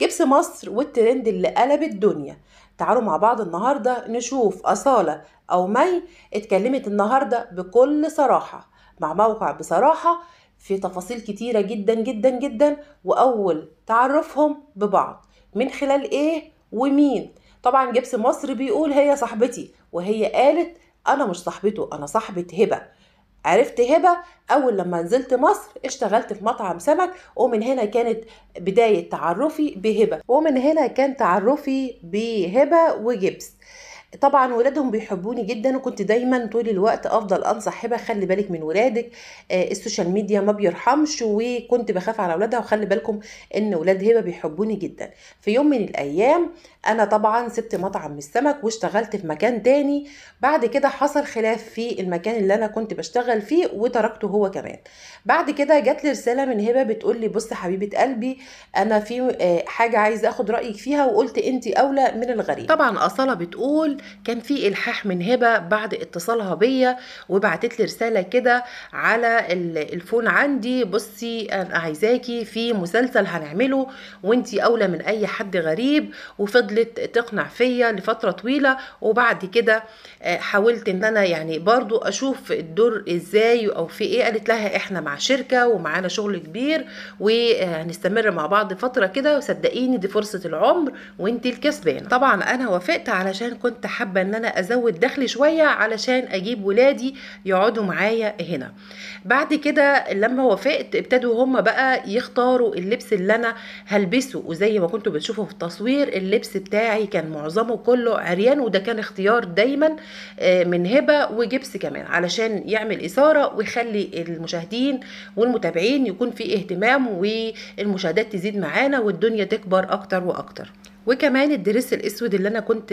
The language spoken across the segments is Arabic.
جبس مصر والترند اللي قلب الدنيا. تعالوا مع بعض النهاردة نشوف أصالة أو مي اتكلمت النهاردة بكل صراحة. مع موقع بصراحة في تفاصيل كتيرة جدا جدا جدا وأول تعرفهم ببعض. من خلال إيه ومين؟ طبعا جبس مصر بيقول هي صاحبتي وهي قالت أنا مش صاحبته أنا صاحبة هبة. عرفت هبة أول لما نزلت مصر اشتغلت في مطعم سمك ومن هنا كانت بداية تعرفي بهبة. ومن هنا كان تعرفي بهبة وجبس. طبعا ولادهم بيحبوني جدا وكنت دايما طول الوقت أفضل أنصح هبة خلي بالك من ولادك. آه ال social media ما بيرحمش وكنت بخاف على أولادها. وخلي بالكم إن ولاد هبة بيحبوني جدا. في يوم من الأيام أنا طبعا سبت مطعم السمك واشتغلت في مكان تاني. بعد كده حصل خلاف في المكان اللي أنا كنت بشتغل فيه وتركته هو كمان. بعد كده جات لي رسالة من هبة بتقول لي بص حبيبة قلبي أنا في آه حاجة عايزه آخد رأيك فيها. وقلت أنت أولى من الغريب. طبعا أصالة بتقول كان في إلحاح من هبة بعد اتصالها بيا وبعتت لي رسالة كده على الفون عندي بصي أنا عايزاكي في مسلسل هنعمله وأنتي أولى من أي حد غريب. وفضلت تقنع فيا لفترة طويلة وبعد كده حاولت إن أنا يعني برضو أشوف الدور إزاي أو في إيه. قالت لها إحنا مع شركة ومعانا شغل كبير وهنستمر مع بعض فترة كده وصدقيني دي فرصة العمر وانتي الكسبانة. طبعا أنا وافقت علشان كنت حابة إن أنا أزود دخلي شوية علشان أجيب ولادي يقعدوا معايا هنا. بعد كده لما وافقت ابتدوا هم بقى يختاروا اللبس اللي أنا هلبسه. وزي ما كنتوا بتشوفوا في التصوير اللبس بتاعي كان معظمه كله عريان وده كان اختيار دايما من هبة وجبس كمان علشان يعمل إثارة ويخلي المشاهدين والمتابعين يكون في اهتمام والمشاهدات تزيد معانا والدنيا تكبر أكتر وأكتر. وكمان الدريس الأسود اللي أنا كنت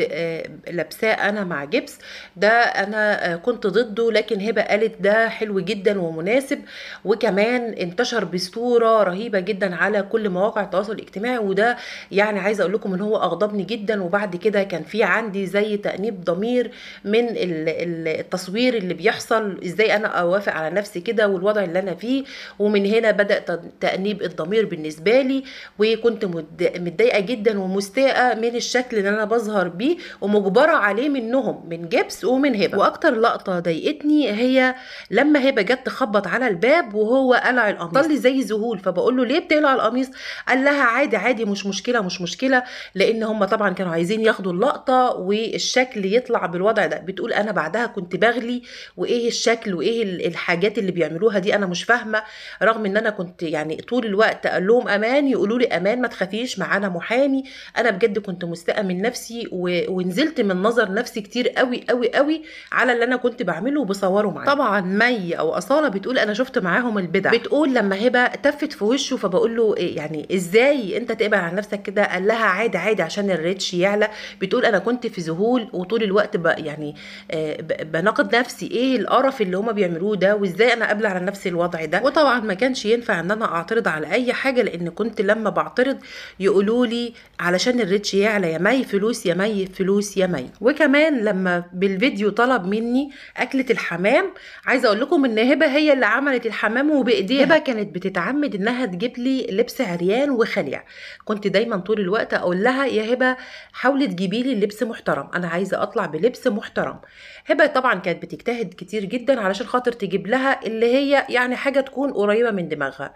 لابساه أنا مع جبس ده أنا كنت ضده لكن هبة قالت ده حلو جدا ومناسب وكمان انتشر بصوره رهيبة جدا على كل مواقع التواصل الاجتماعي وده يعني عايزه أقول لكم إن هو أغضبني جدا وبعد كده كان في عندي زي تأنيب ضمير من التصوير اللي بيحصل إزاي أنا أوافق على نفسي كده والوضع اللي أنا فيه ومن هنا بدا تأنيب الضمير بالنسبة لي وكنت متضايقة جدا ومستاءه من الشكل اللي أنا بظهر بيه ومجبرة عليه منهم من جبس ومن هبة. وأكتر لقطة ضايقتني هي لما هبة جت تخبط على الباب وهو قلع القميص. طلي زي ذهول فبقول له ليه بتقلع القميص؟ قال لها عادي عادي مش مشكلة مش مشكلة لأن هم طبعا كانوا عايزين ياخدوا اللقطة والشكل يطلع بالوضع ده. بتقول أنا بعدها كنت بغلي وإيه الشكل وإيه الحاجات اللي بيعملوها دي أنا مش فاهمة رغم إن أنا كنت يعني طول الوقت أقول لهم أمان يقولوا لي أمان ما تخافيش معانا محامي. أنا بجد كنت مستاءه من نفسي و... ونزلت من نظر نفسي كتير قوي قوي قوي على اللي أنا كنت بعمله وبصوره معاه. طبعا مي أو أصالة بتقول أنا شفت معاهم البدع. بتقول لما هبة تفت في وشه فبقول له إيه يعني إزاي أنت تقبل على نفسك كده؟ قال لها عادي عادي عشان الريتش يعلى. بتقول أنا كنت في ذهول وطول الوقت ب... يعني آه ب... بناقض نفسي إيه القرف اللي هما بيعملوه ده وإزاي أنا قابله على نفسي الوضع ده؟ وطبعا ما كانش ينفع إن أنا أعترض على أي حاجة لأن كنت لما بعترض يقولوا لي علشان ال reach يعلى يا مي فلوس يا مي فلوس يا مي. وكمان لما بالفيديو طلب مني أكلة الحمام عايزة أقول لكم إن هبة هي اللي عملت الحمام وبإيديها. هبة كانت بتتعمد إنها تجيب لي لبس عريان وخليع. كنت دايما طول الوقت أقول لها يا هبة حاولي تجيبي لي لبس محترم. أنا عايزة أطلع بلبس محترم. هبة طبعا كانت بتجتهد كتير جدا علشان خاطر تجيب لها اللي هي يعني حاجة تكون قريبة من دماغها.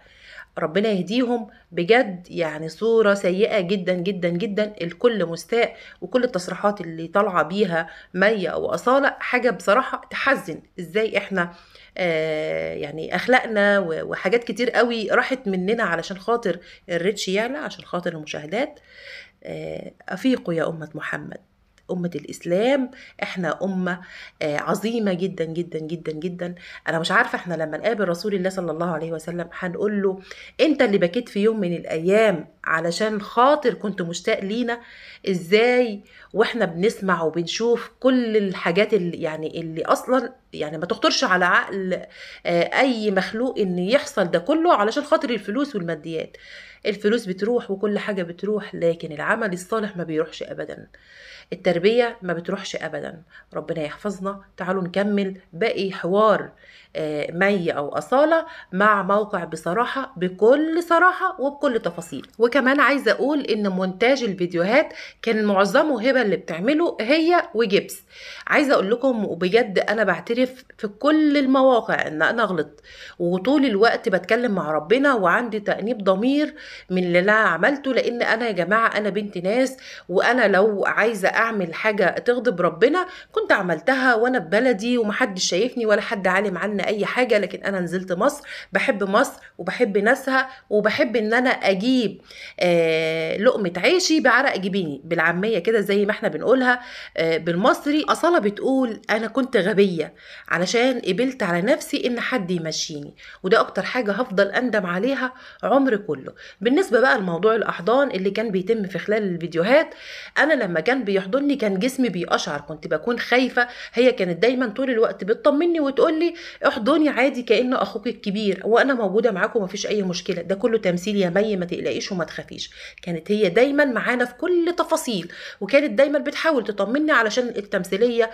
ربنا يهديهم. بجد يعني صورة سيئة جدا جدا جدا. الكل مستاء وكل التصريحات اللي طالعة بيها مية أو أصالة حاجة بصراحة تحزن إزاي إحنا آه يعني أخلاقنا وحاجات كتير قوي راحت مننا علشان خاطر الريتش يعلى عشان خاطر المشاهدات. آه أفيقوا يا أمة محمد. أمة الإسلام. إحنا أمة عظيمة جدا جدا جدا جدا. أنا مش عارفة إحنا لما نقابل رسول الله صلى الله عليه وسلم هنقول له أنت اللي بكيت في يوم من الأيام علشان خاطر كنت مشتاق لينا؟ إزاي؟ وإحنا بنسمع وبنشوف كل الحاجات اللي يعني اللي أصلا يعني ما تخطرش على عقل أي مخلوق إن يحصل ده كله علشان خاطر الفلوس والماديات. الفلوس بتروح وكل حاجة بتروح لكن العمل الصالح ما بيروحش أبدا. التربية ما بتروحش أبدا. ربنا يحفظنا. تعالوا نكمل باقي حوار آه، مي أو أصالة مع موقع بصراحة بكل صراحة وبكل تفاصيل. وكمان عايزة أقول إن مونتاج الفيديوهات كان معظمه هبة اللي بتعمله هي وجبس. عايزة أقول لكم وبجد أنا بعترف في كل المواقع إن أنا غلطت وطول الوقت بتكلم مع ربنا وعندي تأنيب ضمير من اللي أنا عملته لأن أنا يا جماعة أنا بنت ناس وأنا لو عايزة أعمل حاجة تغضب ربنا كنت عملتها وأنا ببلدي ومحدش شايفني ولا حد عالم عني أي حاجة لكن أنا نزلت مصر بحب مصر وبحب ناسها وبحب إن أنا أجيب آه لقمة عيشي بعرق جبيني. بالعامية كده زي ما إحنا بنقولها آه بالمصري أصالة بتقول أنا كنت غبية علشان قبلت على نفسي إن حد يمشيني وده أكتر حاجة هفضل أندم عليها عمري كله. بالنسبة بقى لموضوع الأحضان اللي كان بيتم في خلال الفيديوهات أنا لما كان بيحضني كان جسمي بيقشعر كنت بكون خايفة هي كانت دايما طول الوقت بتطمني وتقول لي احضني عادي كأنه أخوك الكبير وأنا موجودة معاكم مفيش أي مشكلة ده كله تمثيل يا مي ما تقلقيش وما تخافيش. كانت هي دايما معانا في كل تفاصيل وكانت دايما بتحاول تطمني علشان التمثيلية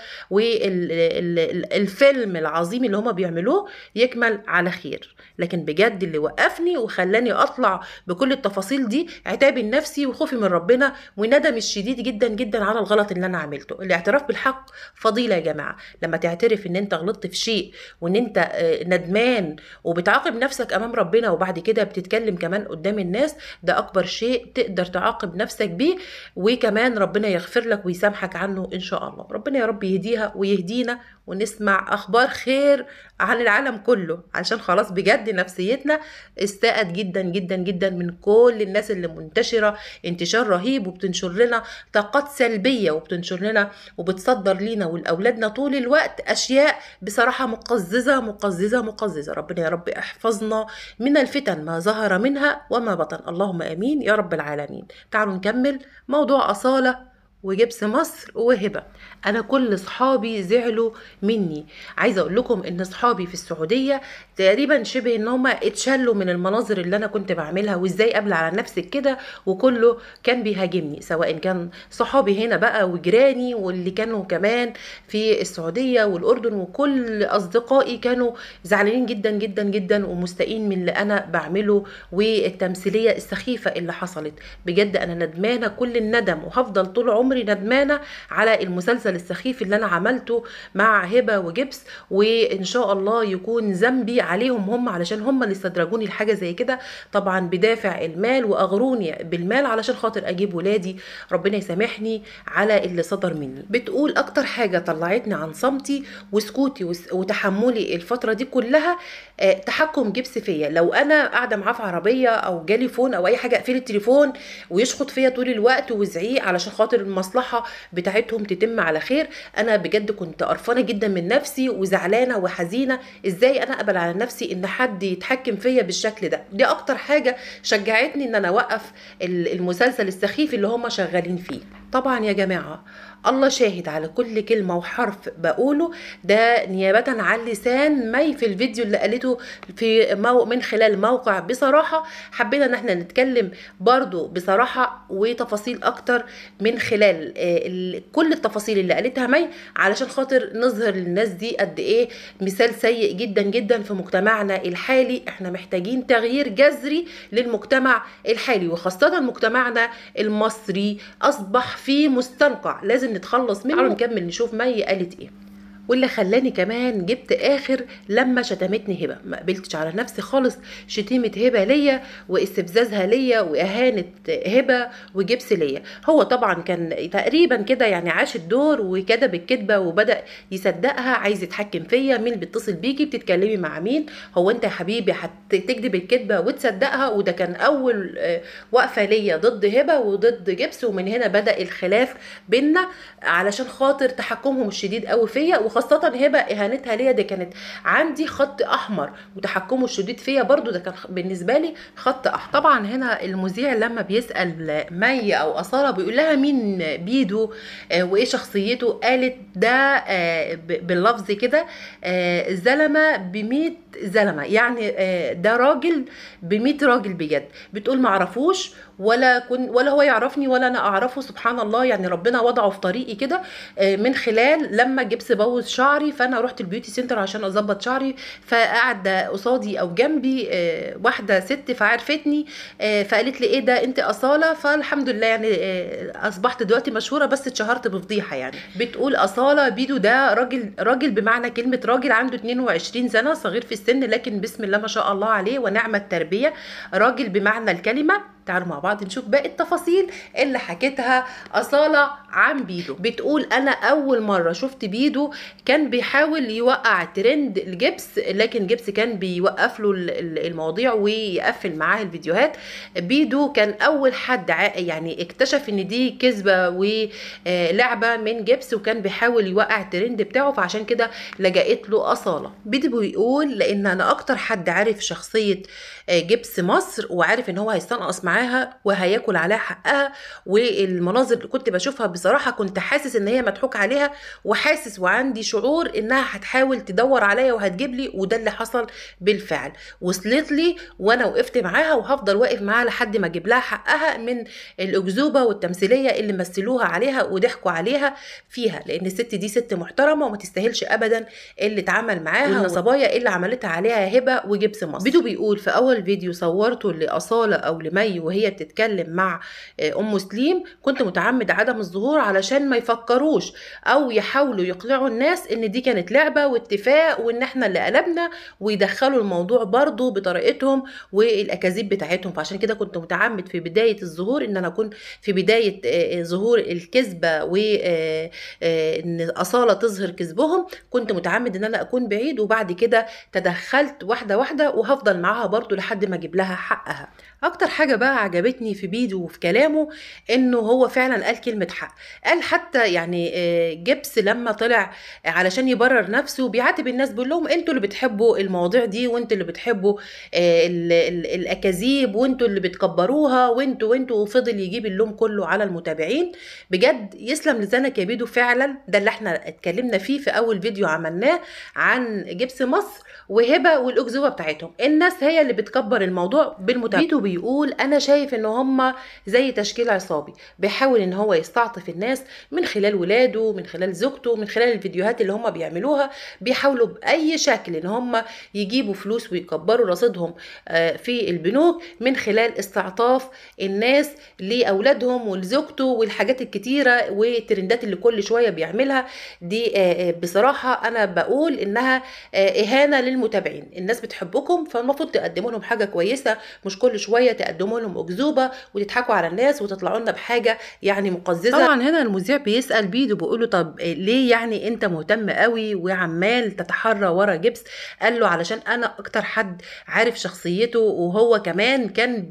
والفيلم العظيم اللي هما بيعملوه يكمل على خير. لكن بجد اللي وقفني وخلاني أطلع بكل التفاصيل دي عتابي النفسي وخوفي من ربنا وندمي الشديد جدا جدا على الغلط اللي أنا عملته. الاعتراف بالحق فضيلة يا جماعة. لما تعترف إن أنت غلطت في شيء وإن أنت آه، ندمان وبتعاقب نفسك أمام ربنا وبعد كده بتتكلم كمان قدام الناس ده أكبر شيء تقدر تعاقب نفسك بيه وكمان ربنا يغفر لك ويسامحك عنه إن شاء الله. ربنا يا رب يهديها ويهدينا ونسمع أخبار خير عن العالم كله عشان خلاص بجد نفسيتنا استاءت جدا جدا جدا من كل الناس اللي منتشرة انتشار رهيب وبتنشر لنا طاقات سلبية وبتنشر لنا وبتصدر لينا ولأولادنا طول الوقت أشياء بصراحة مقززة مقززة مقززة. ربنا يا رب احفظنا من الفتن ما ظهر منها وما بطن. اللهم آمين يا رب العالمين. تعالوا نكمل موضوع أصالة. وجبس مصر وهبة. أنا كل صحابي زعلوا مني. عايزة أقول لكم إن صحابي في السعودية تقريبا شبه إن هم اتشلوا من المناظر اللي أنا كنت بعملها وإزاي قبل على نفسك كده وكله كان بيهاجمني سواء كان صحابي هنا بقى وجيراني واللي كانوا كمان في السعودية والأردن وكل أصدقائي كانوا زعلانين جدا جدا جدا ومستائين من اللي أنا بعمله والتمثيلية السخيفة اللي حصلت. بجد أنا ندمانة كل الندم وهفضل طول عمري ندمانة على المسلسل السخيف اللي أنا عملته مع هبة وجبس وإن شاء الله يكون ذنبي عليهم هم علشان هم اللي استدرجوني لحاجة زي كده. طبعا بدافع المال وأغروني بالمال علشان خاطر أجيب ولادي. ربنا يسامحني على اللي صدر مني. بتقول أكتر حاجة طلعتني عن صمتي وسكوتي وس- وتحملي الفترة دي كلها آه، تحكم جبس فيا. لو أنا قاعدة معاه في عربية أو جالي فون أو أي حاجة أقفل التليفون ويشخط فيا طول الوقت وزعيق علشان خاطر المصلحة بتاعتهم تتم على خير. أنا بجد كنت قرفانة جدا من نفسي وزعلانة وحزينة. إزاي أنا أقبل على نفسي إن حد يتحكم فيا بالشكل ده؟ دي أكتر حاجة شجعتني إن أنا أوقف ال- المسلسل السخيف اللي هم شغالين فيه. طبعا يا جماعة الله شاهد على كل كلمة وحرف بقوله. ده نيابة عن لسان مي في الفيديو اللي قالته في مو من خلال موقع. بصراحة حبينا إن إحنا نتكلم برضو بصراحة وتفاصيل أكتر من خلال آه، ال- كل التفاصيل اللي قالتها مي علشان خاطر نظهر للناس دي قد إيه مثال سيء جدا جدا في مجتمعنا الحالي. إحنا محتاجين تغيير جذري للمجتمع الحالي وخاصة مجتمعنا المصري أصبح في مستنقع. لازم نتخلص منه تعالوا نكمل نشوف مي قالت إيه. واللي خلاني كمان جبت آخر لما شتمتني هبة. ما قبلتش على نفسي خالص شتيمة هبة ليا واستفزازها ليا وإهانة هبة وجبس ليا. هو طبعا كان تقريبا كده يعني عاش الدور وكتب الكذبة وبدأ يصدقها عايز يتحكم فيا مين بيتصل بيكي بتتكلمي مع مين؟ هو أنت يا حبيبي هتكذب الكذبة وتصدقها؟ وده كان أول آه، وقفة ليا ضد هبة وضد جبس ومن هنا بدأ الخلاف بينا علشان خاطر تحكمهم الشديد قوي فيا وخاصة هبه إهانتها ليا دي كانت عندي خط أحمر وتحكمه الشديد فيا برضو ده كان بالنسبة لي خط أحمر. طبعا هنا المذيع لما بيسأل مي أو أصالة بيقول لها مين بيدو آه، وإيه شخصيته قالت ده آه، باللفظ كده آه، زلمة ب زلمة. يعني ده راجل ب راجل بجد. بتقول معرفوش ولا كن ولا هو يعرفني ولا أنا أعرفه سبحان الله. يعني ربنا وضعه في طريقي كده من خلال لما جبس بوظ شعري فأنا رحت ال beauty center عشان أظبط شعري فقعد قصادي أو جنبي آه، واحدة ست فعرفتني آه، فقالت لي إيه ده؟ أنت أصالة؟ فالحمد لله يعني آه، أصبحت دلوقتي مشهورة بس اتشهرت بفضيحة يعني. بتقول أصالة بيدو ده راجل راجل بمعنى كلمة راجل عنده 22 سنة صغير في السن لكن بسم الله ما شاء الله عليه ونعم التربيه راجل بمعنى الكلمة. تعالوا مع بعض نشوف باقي التفاصيل اللي حكيتها أصالة عن بيدو. بتقول أنا أول مرة شفت بيدو كان بيحاول يوقع ترند الجبس لكن جبس كان بيوقف له ال- ال- المواضيع ويقفل معاه الفيديوهات. بيدو كان أول حد يعني اكتشف إن دي كذبة ولعبة من جبس وكان بيحاول يوقع الترند بتاعه فعشان كده لجأت له أصالة. بيدو بيقول لأن أنا أكتر حد عارف شخصية آه، جبس مصر وعارف إن هو هيستنقص معاها وهياكل عليها حقها والمناظر اللي كنت بشوفها بصراحة كنت حاسس إن هي مضحوك عليها وحاسس وعندي شعور إنها هتحاول تدور عليا وهتجيب لي وده اللي حصل بالفعل. وصلت لي وأنا وقفت معاها وهفضل واقف معاها لحد ما أجيب لها حقها من الأكذوبة والتمثيلية اللي مثلوها عليها وضحكوا عليها فيها لأن الست دي ست محترمة وما تستاهلش ابدا اللي اتعمل معاها والنصبايا اللي عملتها عليها هبة وجبس مصر. بيدو بيقول في أول فيديو صورته لأصالة أو لمي وهي بتتكلم مع آه، أم سليم كنت متعمد عدم الظهور علشان ما يفكروش أو يحاولوا يقنعوا الناس إن دي كانت لعبة واتفاق وإن إحنا اللي قلبنا ويدخلوا الموضوع برضو بطريقتهم والأكاذيب بتاعتهم. فعشان كده كنت متعمد في بداية الظهور إن أنا أكون في بداية آه، ظهور الكذبة وان أصالة تظهر كذبهم. كنت متعمد إن أنا أكون بعيد وبعد كده تدخلت واحدة واحدة وهفضل معاها برضو لحد ما أجيب لها حقها. أكتر حاجة بقى عجبتني في بيدو وفي كلامه إنه هو فعلا قال كلمة حق. قال حتى يعني آه، جبس لما طلع علشان يبرر نفسه بيعاتب الناس بيقول لهم أنتوا اللي بتحبوا المواضيع دي وانتوا اللي بتحبوا آه، ال- ال- الأكاذيب وانتوا اللي بتكبروها وانتوا وانتوا وفضل يجيب اللوم كله على المتابعين. بجد يسلم لسانك يا بيدو فعلا ده اللي إحنا اتكلمنا فيه في أول فيديو عملناه عن جبس مصر وهبة والأكذوبة بتاعتهم. الناس هي اللي بتكبر الموضوع بالمتابعه بيدو بيقول أنا شايف إن هم زي تشكيل عصابي بيحاول إن هو يستعطف الناس من خلال ولاده من خلال زوجته من خلال الفيديوهات اللي هم بيعملوها بيحاولوا بأي شكل إن هم يجيبوا فلوس ويكبروا رصيدهم آه، في البنوك من خلال استعطاف الناس لأولادهم ولزوجته والحاجات الكتيرة والترندات اللي كل شوية بيعملها. دي آه، آه، بصراحة أنا بقول إنها إهانة للمتابعين. الناس بتحبكم فالمفروض تقدموا لهم حاجة كويسة مش كل شوية تقدموا لهم اكذوبه وتضحكوا على الناس وتطلعوا لنا بحاجة يعني مقززة. طبعا هنا المذيع بيسأل بيدو بيقول له طب ليه يعني أنت مهتم قوي وعمال تتحرى ورا جبس قال له علشان أنا أكتر حد عارف شخصيته وهو كمان كان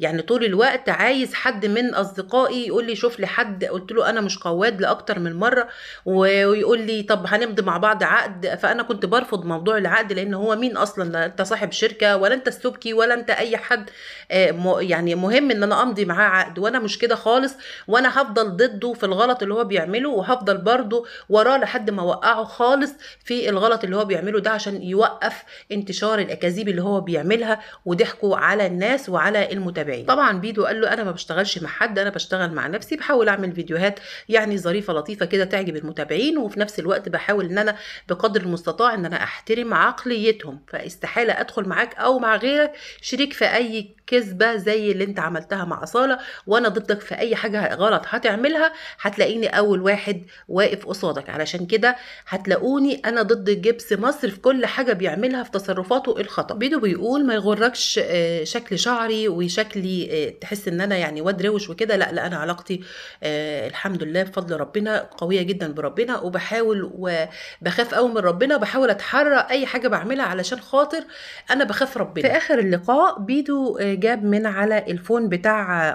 يعني طول الوقت عايز حد من أصدقائي يقول لي شوف لي حد. قلت له أنا مش قواد لأكتر من مرة ويقول لي طب هنمضي مع بعض عقد. فأنا كنت برفض موضوع العقد لأن هو مين أصلا؟ لا أنت صاحب شركة ولا أنت السبكي ولا أنت أي حد. آه، يعني مهم إن أنا أمضي معاه عقد وأنا مش كده خالص وأنا هفضل ضده في الغلط اللي هو بيعمله وهفضل برضه وراه لحد ما اوقعه خالص في الغلط اللي هو بيعمله ده عشان يوقف انتشار الأكاذيب اللي هو بيعملها وضحكوا على الناس وعلى المتابعين. طبعا بيدو قال له أنا ما بشتغلش مع حد أنا بشتغل مع نفسي بحاول أعمل فيديوهات يعني ظريفة لطيفة كده تعجب المتابعين وفي نفس الوقت بحاول إن أنا بقدر المستطاع إن أنا أحترم عقليتهم. فاستحالة أدخل معاك أو مع غيرك شريك في أي كذبة زي اللي انت عملتها مع أصالة وأنا ضدك في أي حاجة غلط هتعملها هتلاقيني أول واحد واقف قصادك. علشان كده هتلاقوني أنا ضد جبس مصر في كل حاجة بيعملها في تصرفاته الخطأ. بيدو بيقول ما يغركش آه، شكل شعري وشكلي آه، تحس إن أنا يعني واد روش وكده. لا لا أنا علاقتي آه، الحمد لله بفضل ربنا قوية جدا بربنا. وبحاول وبخاف قوي من ربنا بحاول أتحرى أي حاجة بعملها علشان خاطر أنا بخاف ربنا. في آخر اللقاء بيدو جاب من على ال phone بتاع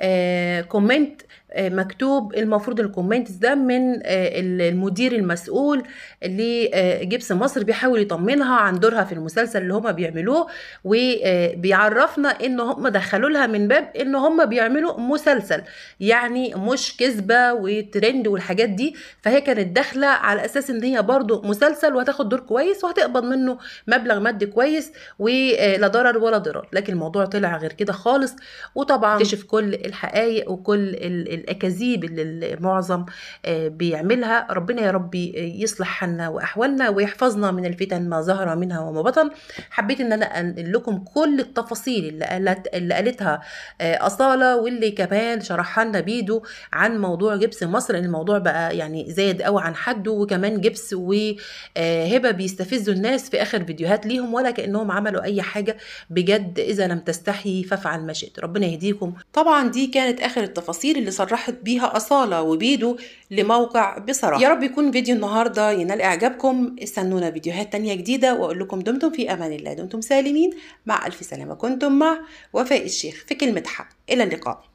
آه، comment آه، مكتوب المفروض ال comments ده من آه، المدير المسؤول لجبس مصر بيحاول يطمنها عن دورها في المسلسل اللي هما بيعملوه وبيعرفنا إن هم دخلوا لها من باب إن هم بيعملوا مسلسل يعني مش كذبة وترند والحاجات دي. فهي كانت داخلة على أساس إن هي برضو مسلسل وهتاخد دور كويس وهتقبض منه مبلغ مادي كويس ولا ضرر ولا ضرار. لكن الموضوع طلع غير كده خالص. وطبعا اكتشف كل الحقائق وكل الأكاذيب اللي معظم آه، بيعملها. ربنا يا ربي يصلح حالنا وأحوالنا ويحفظنا من الفتن ما ظهر منها وما بطن. حبيت إن أنا أنقل لكم كل التفاصيل اللي قالت اللي قالتها آه، أصالة واللي كمان شرحها لنا بيدو عن موضوع جبس مصر. لأن الموضوع بقى يعني زاد قوي عن حده وكمان جبس وهبه بيستفزوا الناس في آخر فيديوهات ليهم ولا كأنهم عملوا أي حاجة. بجد إذا لم تستحي فافعل ما شئت. ربنا يهديكم. طبعا دي كانت آخر التفاصيل اللي صرحت بيها أصالة وبيدو لموقع بصراحة. يا رب يكون فيديو النهارده ينال إعجابكم. استنونا فيديوهات تانية جديدة وأقول لكم دمتم في أمان الله دمتم سالمين. مع ألف سلامة. كنتم مع وفاء الشيخ في كلمة حق. إلى اللقاء.